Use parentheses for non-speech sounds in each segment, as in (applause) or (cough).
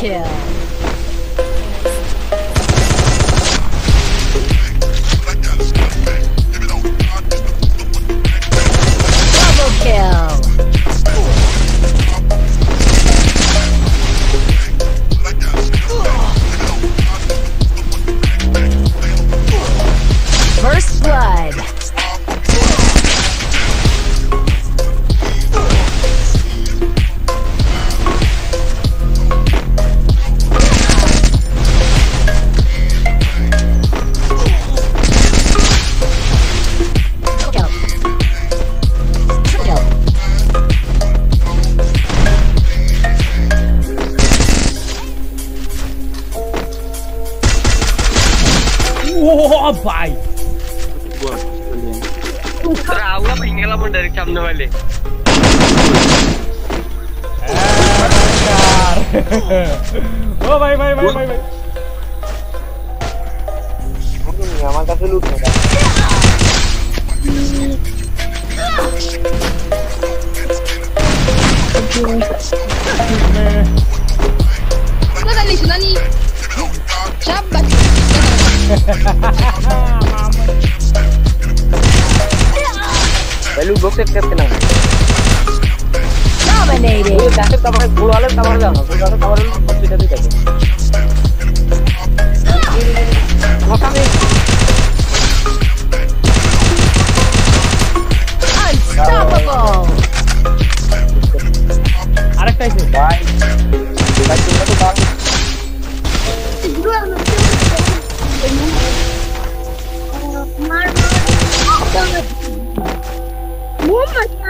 Kill. Wah, भाई तर आवला महिन्याला पण डायरेक्ट सामने वाले (laughs) ও ভাই ভাই ভাই ভাই ভাই আমার কাছে লুট নেই Cosa lì, Sunani? Shabbat. Belu box accept kena. Dominated. Ini kasih tawaran, guru alam tawaran, guru alam tawaran, hospital itu.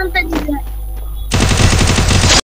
competidores.